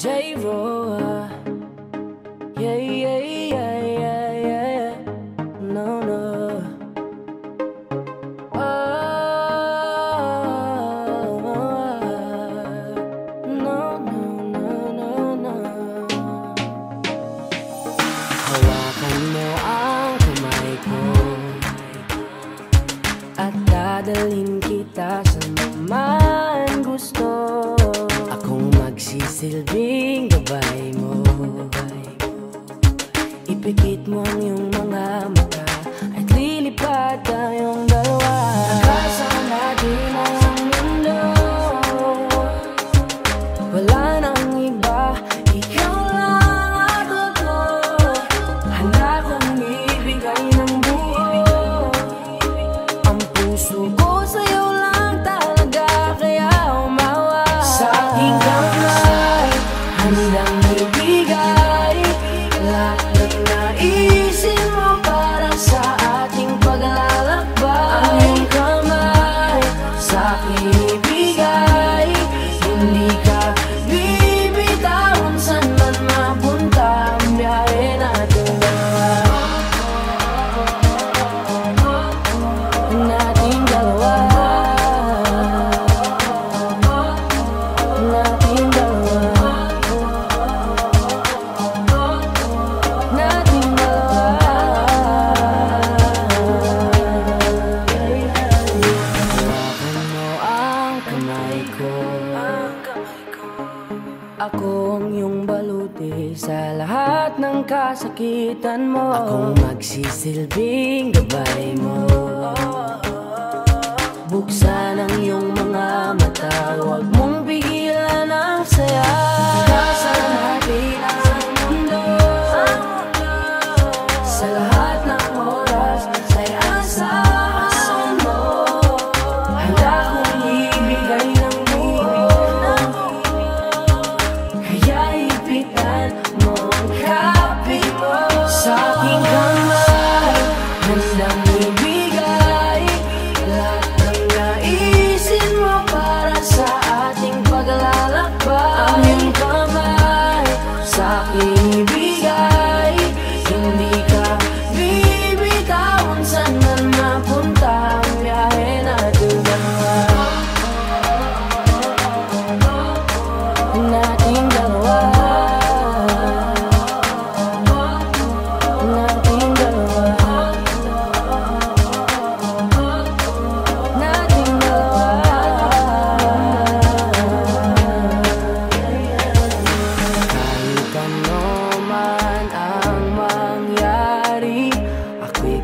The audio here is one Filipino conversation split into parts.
J-Roy. Yeah, yeah, yeah, yeah, yeah. No, no. Oh, no, no, no, no, no. Hawakan mo ang kamay ko at dadalhin silbing gabay mo. Ipikit mo ang iyong mga would we Akong yung baluti sa lahat ng kasakitan mo. Akong magsisilbing gabay mo. Buksan ang iyong mga mata. Huwag mong pigilan ang saya.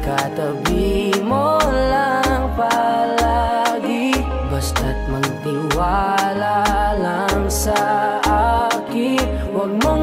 Katabi mo lang palagi Basta't magtiwala lang sa akin. Huwag mo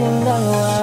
tayong dalawa